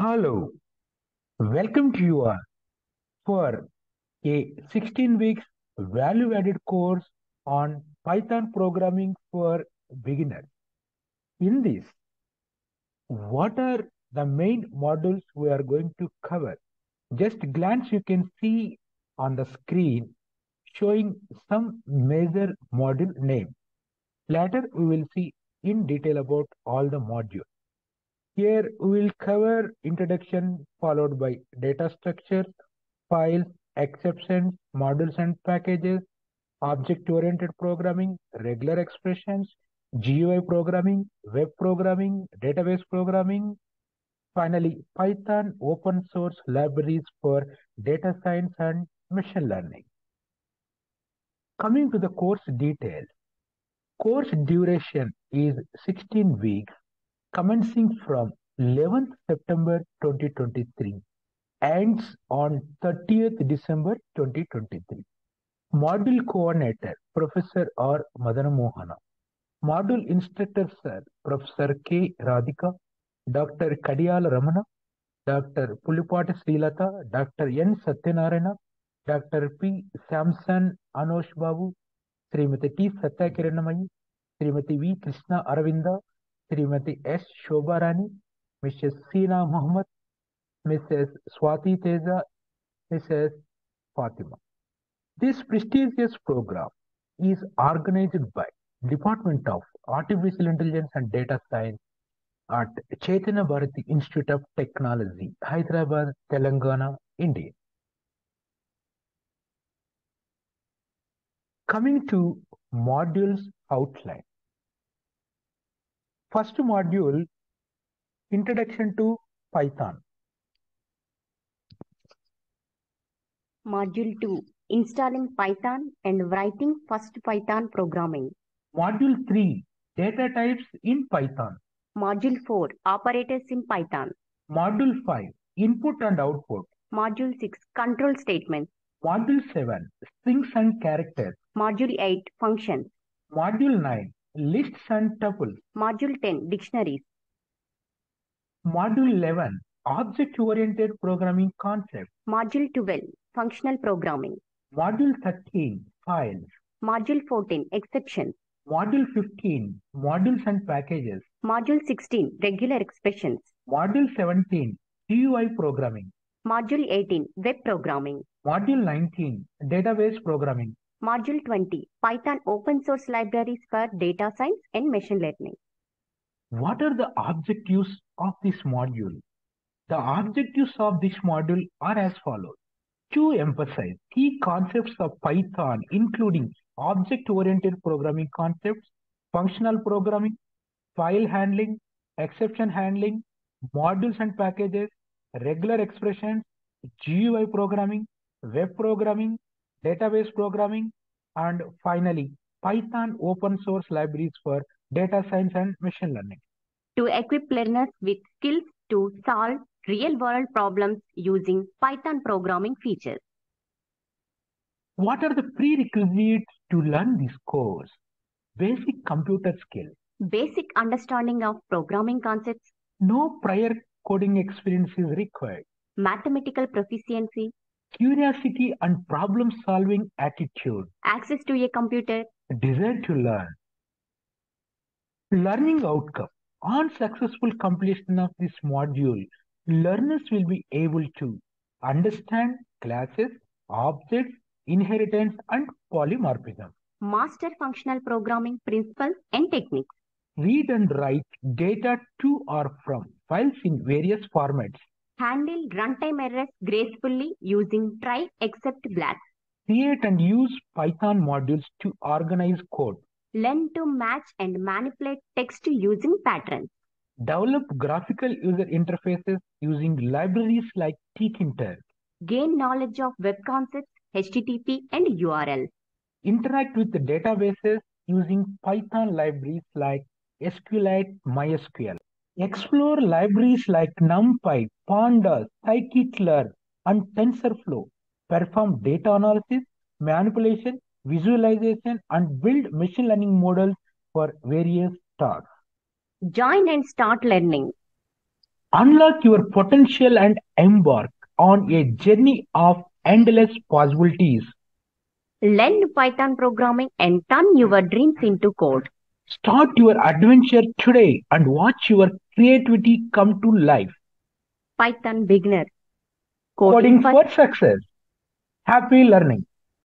Hello, welcome to you all for a 16 weeks value added course on Python programming for beginners. In this, what are the main modules we are going to cover? Just glance you can see on the screen showing some major module name. Later we will see in detail about all the modules. Here we will cover introduction followed by data structures, files, exceptions, modules and packages, object-oriented programming, regular expressions, GUI programming, web programming, database programming, finally Python open source libraries for data science and machine learning. Coming to the course details, course duration is 16 weeks commencing from 11th September 2023 ends on 30th December 2023. Module coordinator Professor R. Madana Mohana. Module instructor Sir Professor K. Radhika, Dr. Kadiyala Ramana, Dr. Pulipati Srilata, Dr. N. Satyanarayana, Dr. P. Samson Anosh Babu, Srimati T. Satyakiranamayi, Srimati V. Krishna Aravinda, Srimati S. Shobharani, Mrs. Sina Muhammad, Mrs. Swati Teja, Mrs. Fatima. This prestigious program is organized by Department of Artificial Intelligence and Data Science at Chaitanya Bharathi Institute of Technology, Hyderabad, Telangana, India. Coming to modules outline. First module, Introduction to Python. Module 2 Installing Python and Writing First Python Programming. Module 3, Data Types in Python. Module 4 Operators in Python. Module 5, Input and Output. Module 6 Control Statements. Module 7, Strings and Characters. Module 8 Functions. Module 9, Lists and Tuples. Module 10 Dictionaries. Module 11, Object-Oriented Programming Concepts. Module 12 Functional Programming. Module 13, Files. Module 14 Exceptions. Module 15, Modules and Packages. Module 16 Regular Expressions. Module 17, GUI Programming. Module 18 Web Programming. Module 19, Database Programming. Module 20 Python Open Source Libraries for Data Science and Machine Learning. What are the objectives of this module? The objectives of this module are as follows. To emphasize key concepts of Python, including object-oriented programming concepts, functional programming, file handling, exception handling, modules and packages, regular expressions, GUI programming, web programming, database programming, and finally, Python open source libraries for data science and machine learning. To equip learners with skills to solve real-world problems using Python programming features. What are the prerequisites to learn this course? Basic computer skills. Basic understanding of programming concepts. No prior coding experience is required. Mathematical proficiency. Curiosity and problem solving attitude. Access to a computer. Desire to learn. Learning outcome. On successful completion of this module, learners will be able to understand classes, objects, inheritance, and polymorphism. Master functional programming principles and techniques. Read and write data to or from files in various formats. Handle runtime errors gracefully using try except block. Create and use Python modules to organize code. Learn to match and manipulate text using patterns. Develop graphical user interfaces using libraries like tkinter. Gain knowledge of web concepts, HTTP, and URL. Interact with databases using Python libraries like SQLite, MySQL. Explore libraries like NumPy, Pandas, Scikit-learn, and TensorFlow. Perform data analysis, manipulation, visualization, and build machine learning models for various tasks. Join and start learning. Unlock your potential and embark on a journey of endless possibilities. Learn Python programming and turn your dreams into code. Start your adventure today and watch your creativity come to life. Python beginner. Coding, Coding for success. Happy learning.